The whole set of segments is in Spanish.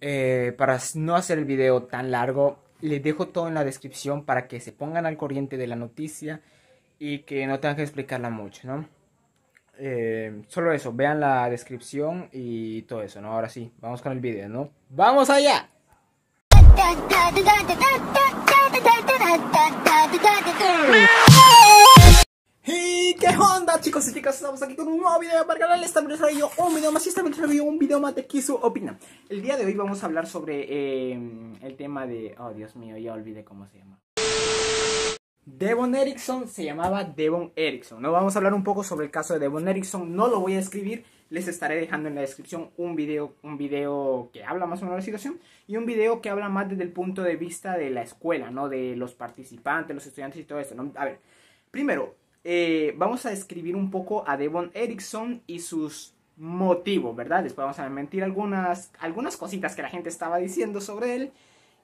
eh, para no hacer el video tan largo, les dejo todo en la descripción para que se pongan al corriente de la noticia y que no tengan que explicarla mucho, ¿no? Eh, solo eso, vean la descripción y todo eso, ¿no? Ahora sí, vamos con el video, ¿no? ¡Vamos allá! ¿Y qué onda chicos y chicas? Estamos aquí con un nuevo video para el canal Esta vez traigo un video más y esta vez traigo un video más de Kisu Opina El día de hoy vamos a hablar sobre eh, el tema de... Oh Dios mío, ya olvidé cómo se llama Devon Erickson se llamaba Devon Erickson No vamos a hablar un poco sobre el caso de Devon Erickson No lo voy a escribir les estaré dejando en la descripción un video, un video que habla más o menos de la situación y un video que habla más desde el punto de vista de la escuela, ¿no? De los participantes, los estudiantes y todo eso, ¿no? A ver, primero, eh, vamos a describir un poco a Devon Erickson y sus motivos, ¿verdad? Después vamos a mentir algunas, algunas cositas que la gente estaba diciendo sobre él.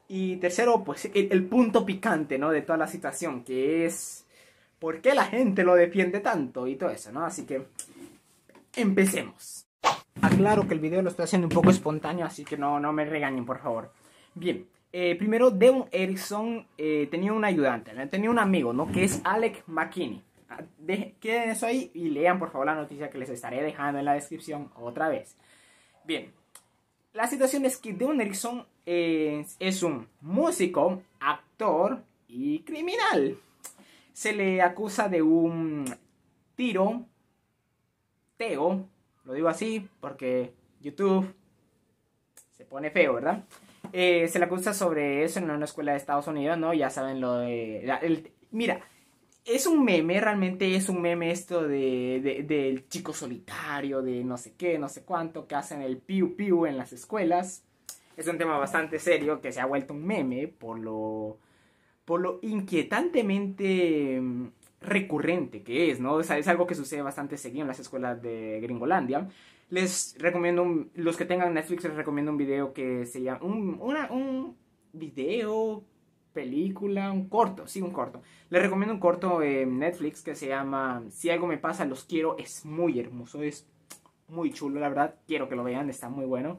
Y tercero, pues el, punto picante, ¿no? De toda la situación, que es por qué la gente lo defiende tanto y todo eso, ¿no? Así que empecemos. Aclaro que el video lo estoy haciendo un poco espontáneo, así que no, no me regañen, por favor. Bien, eh, primero, Devon Erickson eh, tenía un ayudante, tenía un amigo, ¿no? Que es Alec McKinney. Ah, queden eso ahí y lean, por favor, la noticia que les estaré dejando en la descripción otra vez. Bien, la situación es que Devon Erickson eh, es un músico, actor y criminal. Se le acusa de un tiro Teo, lo digo así porque YouTube se pone feo, ¿verdad? Eh, se le acusa sobre eso en una escuela de Estados Unidos, ¿no? Ya saben lo de... mira, es un meme, realmente es un meme esto de, del chico solitario, de no sé qué, no sé cuánto, que hacen el piu piu en las escuelas. Es un tema bastante serio que se ha vuelto un meme por lo, por lo inquietantemente recurrente que es, ¿no? es algo que sucede bastante seguido en las escuelas de Gringolandia. Les recomiendo, los que tengan Netflix, les recomiendo un video que se llama, un, un video, película, un corto, sí, un corto. Les recomiendo un corto en Netflix que se llama Si algo me pasa, los quiero, es muy hermoso, es muy chulo, la verdad, quiero que lo vean, está muy bueno.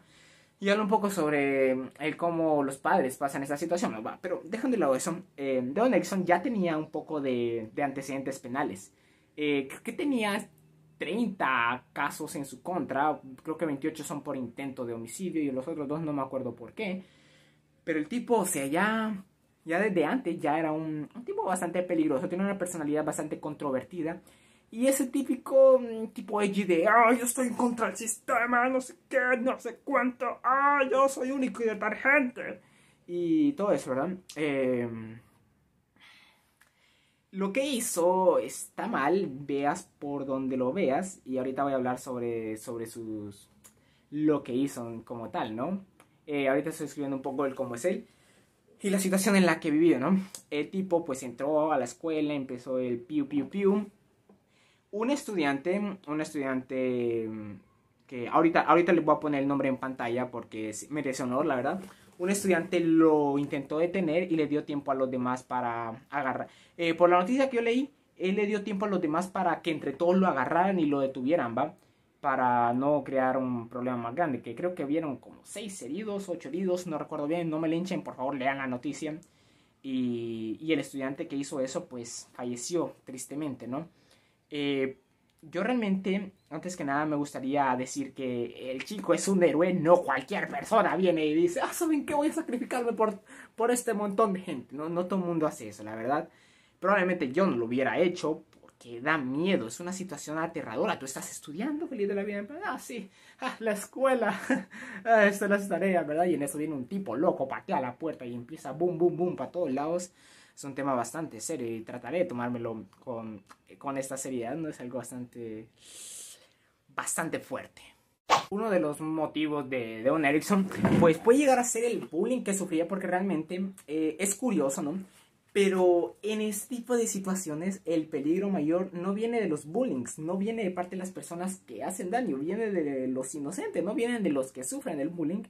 Y habla un poco sobre el cómo los padres pasan esta situación. Pero dejando de lado eso, eh, Don Erickson ya tenía un poco de, antecedentes penales. Eh, creo que tenía 30 casos en su contra. Creo que 28 son por intento de homicidio y los otros dos no me acuerdo por qué. Pero el tipo, o sea, ya, ya desde antes ya era un, tipo bastante peligroso. Tiene una personalidad bastante controvertida. Y ese típico mm, tipo edgy de, ah, yo estoy contra del sistema, no sé qué, no sé cuánto, ah, yo soy único y detergente. Y todo eso, ¿verdad? Em, lo que hizo está mal, veas por donde lo veas. Y ahorita voy a hablar sobre, sobre sus... lo que hizo como tal, ¿no? Eh, ahorita estoy escribiendo un poco del cómo es él. Y la situación en la que vivió, ¿no? El tipo pues entró a la escuela, empezó el piu piu piu un estudiante, un estudiante mm, que ahorita, ahorita le voy a poner el nombre en pantalla porque merece honor, la verdad. Un estudiante lo intentó detener y le dio tiempo a los demás para agarrar. Eh, por la noticia que yo leí, él le dio tiempo a los demás para que entre todos lo agarraran y lo detuvieran, ¿va? Para no crear un problema más grande. Que creo que vieron como seis heridos, ocho heridos, no recuerdo bien, no me linchen, por favor lean la noticia. Y, y el estudiante que hizo eso, pues falleció tristemente, ¿no? Eh, yo realmente, antes que nada, me gustaría decir que el chico es un héroe, no cualquier persona viene y dice, ah, ¿saben qué? Voy a sacrificarme por, por este montón de gente. No, no todo el mundo hace eso, la verdad. Probablemente yo no lo hubiera hecho porque da miedo, es una situación aterradora. Tú estás estudiando, feliz de la vida, ah, sí, ah, la escuela, ah, esto es las tareas, ¿verdad? Y en eso viene un tipo loco, patea la puerta y empieza boom, boom, boom para todos lados es un tema bastante serio y trataré de tomármelo con, con esta seriedad, ¿no? Es algo bastante, bastante fuerte. Uno de los motivos de Don Erickson, pues puede llegar a ser el bullying que sufría porque realmente eh, es curioso, ¿no? Pero en este tipo de situaciones el peligro mayor no viene de los bullings, no viene de parte de las personas que hacen daño, viene de los inocentes, no vienen de los que sufren el bullying.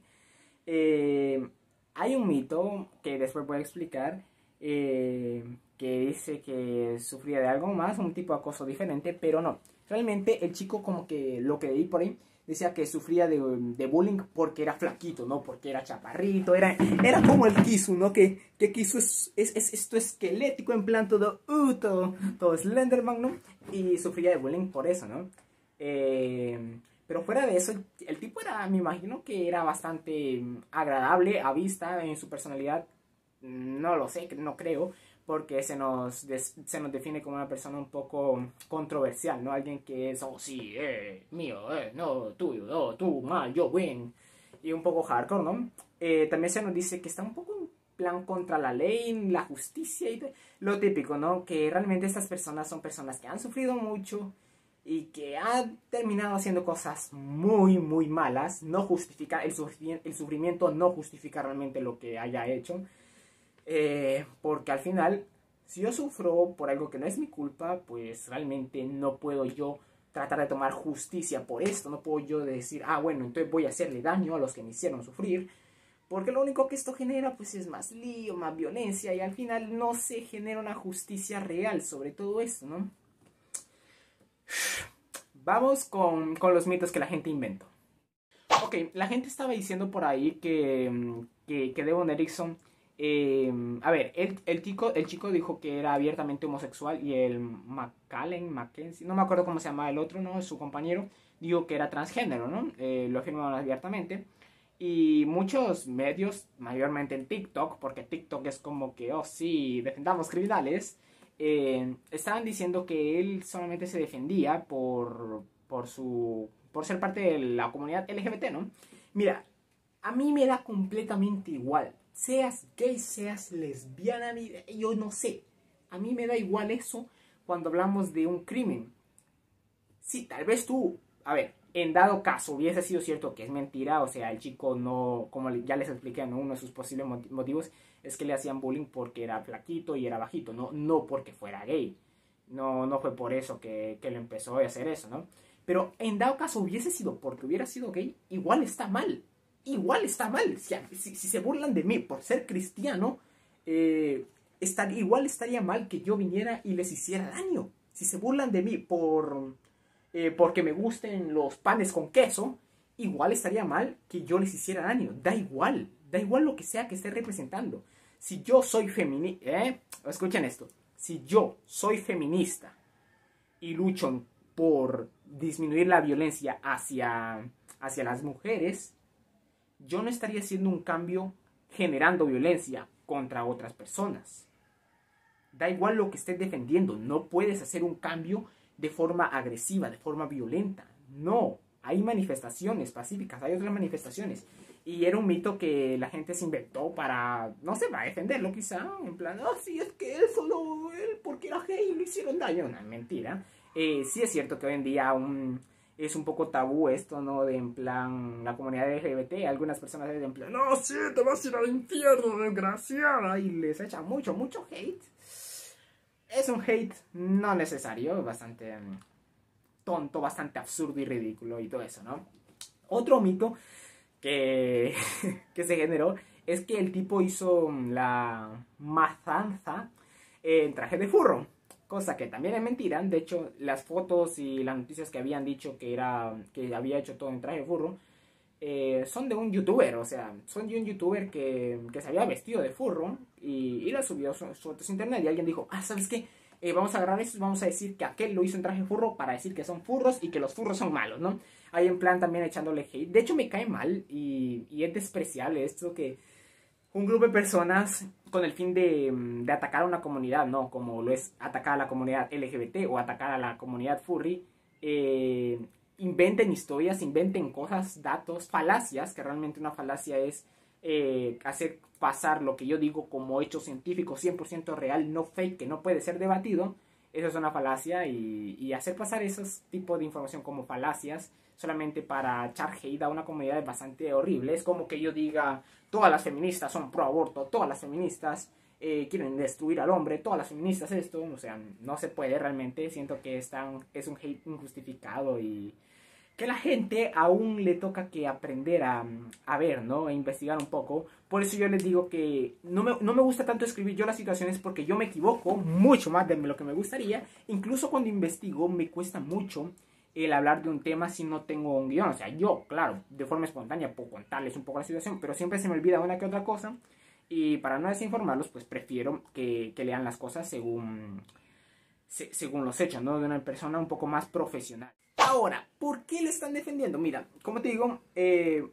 Eh, hay un mito que después voy a explicar eh, que dice que sufría de algo más, un tipo de acoso diferente, pero no. Realmente el chico como que lo que leí por ahí decía que sufría de, bullying porque era flaquito, ¿no? Porque era chaparrito, era, era como el Kisu, ¿no? Que, que Kisu es, es, esto esquelético, en plan todo, uh, todo, todo Slenderman, ¿no? Y sufría de bullying por eso, ¿no? Eh, pero fuera de eso, el tipo era, me imagino que era bastante agradable a vista en su personalidad. No lo sé, no creo porque se nos, se nos define como una persona un poco controversial, ¿no? Alguien que es, oh, sí, eh, mío, eh, no, tuyo, oh, tú, mal, yo win, y un poco hardcore, ¿no? Eh, también se nos dice que está un poco en plan contra la ley, la justicia y lo típico, ¿no? Que realmente estas personas son personas que han sufrido mucho y que han terminado haciendo cosas muy, muy malas, no justifica, el, el sufrimiento no justifica realmente lo que haya hecho, eh, porque al final, si yo sufro por algo que no es mi culpa, pues realmente no puedo yo tratar de tomar justicia por esto. No puedo yo decir, ah, bueno, entonces voy a hacerle daño a los que me hicieron sufrir. Porque lo único que esto genera pues es más lío, más violencia y al final no se genera una justicia real sobre todo esto, ¿no? Vamos con, con los mitos que la gente inventó. Ok, la gente estaba diciendo por ahí que, que, que Devon Erickson Em, a ver, el, el, chico, el chico dijo que era abiertamente homosexual y el McCallen, Mackenzie, no me acuerdo cómo se llama el otro, ¿no? Su compañero, dijo que era transgénero, ¿no? Eh, lo afirmaron abiertamente. Y muchos medios, mayormente en TikTok, porque TikTok es como que, oh sí, defendamos criminales, eh, estaban diciendo que él solamente se defendía por, por, su, por ser parte de la comunidad LGBT, ¿no? Mira, a mí me da completamente igual seas gay, seas lesbiana, yo no sé. A mí me da igual eso cuando hablamos de un crimen. Sí, tal vez tú, a ver, en dado caso hubiese sido cierto que es mentira, o sea, el chico no, como ya les expliqué, uno de sus posibles motivos es que le hacían bullying porque era flaquito y era bajito, no, no porque fuera gay. No, no fue por eso que, que le empezó a hacer eso, ¿no? Pero en dado caso hubiese sido porque hubiera sido gay, igual está mal igual está mal. Si, se burlan de mí por ser cristiano, eh, igual estaría mal que yo viniera y les hiciera daño. Si se burlan de mí por eh, porque me gusten los panes con queso, igual estaría mal que yo les hiciera daño. Da igual, da igual lo que sea que esté representando. Si yo soy feminista, ¿eh? escuchen esto, si yo soy feminista y lucho por disminuir la violencia hacia, hacia las mujeres, yo no estaría haciendo un cambio generando violencia contra otras personas. Da igual lo que estés defendiendo, no puedes hacer un cambio de forma agresiva, de forma violenta. No, hay manifestaciones pacíficas, hay otras manifestaciones. Y era un mito que la gente se inventó para, no sé, va a defenderlo quizá, en plan, ah, sí, es que él solo, él porque era gay le hicieron daño. No, mentira. Eh, sí es cierto que hoy en día un es un poco tabú esto, ¿no? De en plan, la comunidad LGBT, algunas personas dicen en plan, no, sí, te vas a ir al infierno, desgraciada, y les echan mucho, mucho hate. Es un hate no necesario, bastante mm, tonto, bastante absurdo y ridículo y todo eso, ¿no? Otro mito que, que se generó es que el tipo hizo la mazanza en traje de furro cosa que también es mentira. De hecho, las fotos y las noticias que habían dicho que era que había hecho todo en traje de furro eh, son de un youtuber, o sea, son de un youtuber que, que se había vestido de furro y, y la subió a su, fotos internet y alguien dijo, ah, ¿sabes qué? Eh, vamos a agarrar esto y vamos a decir que aquel lo hizo en traje furro para decir que son furros y que los furros son malos, ¿no? Hay en plan también echándole hate. De hecho, me cae mal y es despreciable esto que un grupo de personas con el fin de, de, atacar a una comunidad, ¿no? Como lo es atacar a la comunidad LGBT o atacar a la comunidad furry, eh, inventen historias, inventen cosas, datos, falacias, que realmente una falacia es eh, hacer pasar lo que yo digo como hecho científico 100% real, no fake, que no puede ser debatido. Eso es una falacia y, y hacer pasar esos tipos de información como falacias solamente para echar hate a una comunidad es bastante horrible. Es como que yo diga, todas las feministas son pro aborto, todas las feministas eh, quieren destruir al hombre, todas las feministas esto, o sea, no se puede realmente, siento que es, es un hate injustificado y que la gente aún le toca que aprender a, a ver, ¿no? A investigar un poco. Por eso yo les digo que no me, no me gusta tanto escribir yo las situaciones porque yo me equivoco mucho más de lo que me gustaría. Incluso cuando investigo me cuesta mucho el hablar de un tema si no tengo un guion. O sea, yo, claro, de forma espontánea puedo contarles un poco la situación, pero siempre se me olvida una que otra cosa. Y para no desinformarlos, pues prefiero que, lean las cosas según, según los hechos, ¿no? De una persona un poco más profesional. Ahora, ¿por qué le están defendiendo? Mira, como te digo, eh,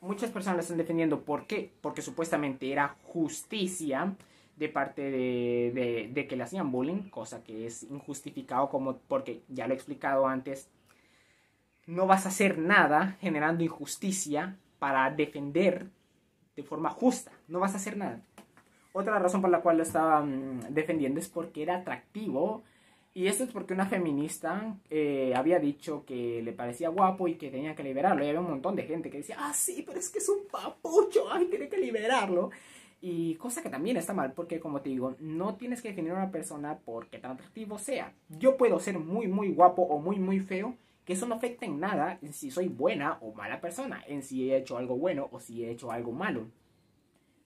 muchas personas le están defendiendo. ¿Por qué? Porque supuestamente era justicia de parte de, de, que le hacían bullying, cosa que es injustificado como porque ya lo he explicado antes, no vas a hacer nada generando injusticia para defender de forma justa, no vas a hacer nada. Otra razón por la cual lo estaba mm, defendiendo es porque era atractivo y esto es porque una feminista eh, había dicho que le parecía guapo y que tenía que liberarlo. Y había un montón de gente que decía, ah, sí, pero es que es un papucho, ay, tiene que liberarlo. Y cosa que también está mal, porque como te digo, no tienes que definir a una persona porque tan atractivo sea. Yo puedo ser muy, muy guapo o muy, muy feo, que eso no afecta en nada en si soy buena o mala persona, en si he hecho algo bueno o si he hecho algo malo.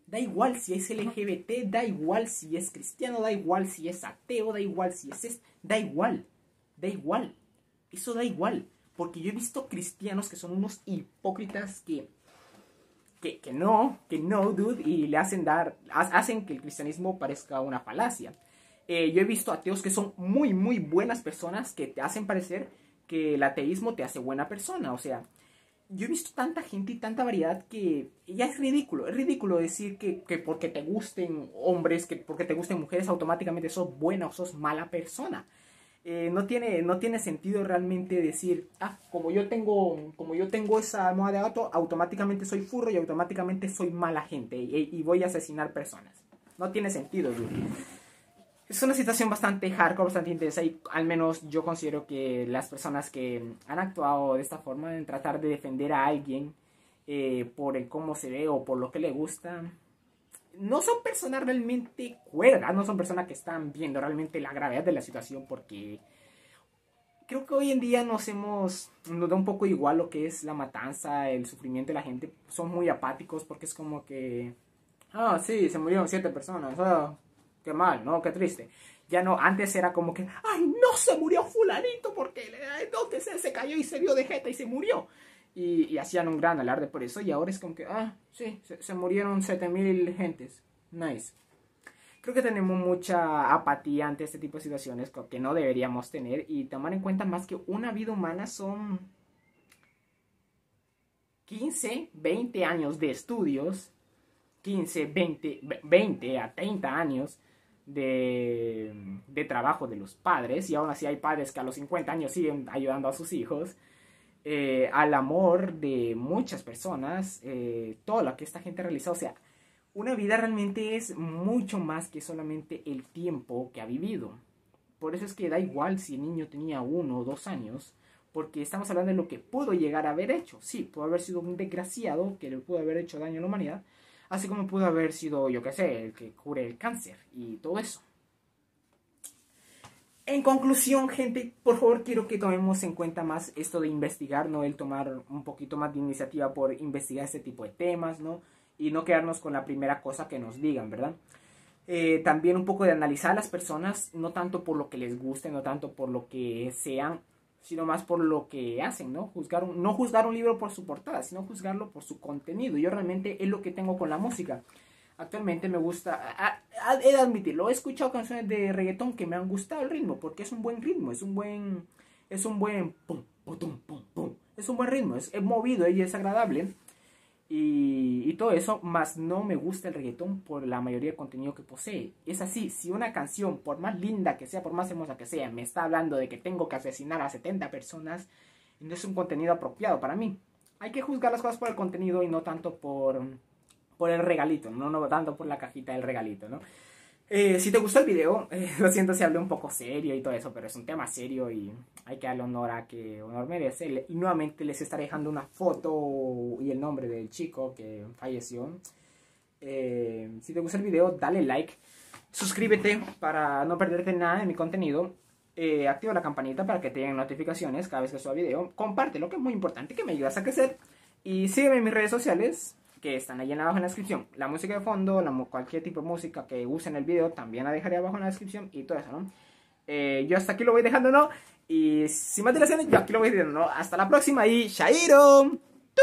Da igual si es LGBT, da igual si es cristiano, da igual si es ateo, da igual si es... da igual, da igual. Eso da igual. Porque yo he visto cristianos que son unos hipócritas que que, no, que no, dude, y le hacen dar, hacen que el cristianismo parezca una falacia. Eh, yo he visto ateos que son muy, muy buenas personas que te hacen parecer que el ateísmo te hace buena persona. O sea, yo he visto tanta gente y tanta variedad que ya es ridículo. Es ridículo decir que, que porque te gusten hombres, que porque te gusten mujeres, automáticamente sos buena o sos mala persona. Eh, no, tiene, no tiene sentido realmente decir, ah, como yo tengo, como yo tengo esa moda de gato, automáticamente soy furro y automáticamente soy mala gente y, voy a asesinar personas. No tiene sentido, Es una situación bastante hardcore, bastante intensa y al menos yo considero que las personas que han actuado de esta forma en tratar de defender a alguien eh, por el cómo se ve o por lo que le gusta, no son personas realmente cuerdas, no son personas que están viendo realmente la gravedad de la situación porque creo que hoy en día nos hemos, nos da un poco igual lo que es la matanza, el sufrimiento de la gente, son muy apáticos porque es como que, ah, sí, se murieron siete personas, ah, qué mal, ¿no? Qué triste. Ya no, antes era como que, ay, no se murió fulanito porque, que se, se cayó y se vio de jeta y se murió y, hacían un gran alarde por eso y ahora es como que, ah, sí, se, murieron 7000 gentes. Nice. Creo que tenemos mucha apatía ante este tipo de situaciones que no deberíamos tener y tomar en cuenta más que una vida humana son 15, 20 años de estudios, 15, 20, 20 a 30 años de, de trabajo de los padres y aún así hay padres que a los 50 años siguen ayudando a sus hijos eh, al amor de muchas personas, eh, todo lo que esta gente ha realizado. O sea, una vida realmente es mucho más que solamente el tiempo que ha vivido. Por eso es que da igual si el niño tenía uno o dos años, porque estamos hablando de lo que pudo llegar a haber hecho. Sí, pudo haber sido un desgraciado que le pudo haber hecho daño a la humanidad, así como pudo haber sido, yo qué sé, el que cure el cáncer y todo eso. En conclusión, gente, por favor quiero que tomemos en cuenta más esto de investigar, ¿no? El tomar un poquito más de iniciativa por investigar este tipo de temas, ¿no? Y no quedarnos con la primera cosa que nos digan, ¿verdad? Eh, también un poco de analizar a las personas, no tanto por lo que les guste, no tanto por lo que sean, sino más por lo que hacen, ¿no? Juzgar no juzgar un libro por su portada, sino juzgarlo por su contenido. Yo realmente es lo que tengo con la música actualmente me gusta, he de admitirlo, he escuchado canciones de reggaetón que me han gustado el ritmo, porque es un buen ritmo, es un buen, es un buen, pum, pum, pum, pum, es un buen ritmo, es, movido y es agradable. Y, y, todo eso, más no me gusta el reggaetón por la mayoría de contenido que posee. Es así, si una canción, por más linda que sea, por más hermosa que sea, me está hablando de que tengo que asesinar a 70 personas, no es un contenido apropiado para mí. Hay que juzgar las cosas por el contenido y no tanto por, por el regalito, no, no tanto por la cajita del regalito, ¿no? Eh, si te gustó el video, eh, lo siento si hablé un poco serio y todo eso, pero es un tema serio y hay que darle honor a que honor merece. Y nuevamente les estaré dejando una foto y el nombre del chico que falleció. Eh, si te gustó el video, dale like, suscríbete para no perderte nada de mi contenido. activa la campanita para que te lleguen notificaciones cada vez que suba video. Compártelo, que es muy importante, que me ayudas a crecer. Y sígueme en mis redes sociales, que están ahí abajo en la descripción. La música de fondo, cualquier tipo de música que use en el video, también la dejaré abajo en la descripción y todo eso, ¿no? Eh, yo hasta aquí lo voy dejando, ¿no? Y sin más dilaciones, yo aquí lo voy diciendo, ¿no? Hasta la próxima y Shairo. ¡Tú!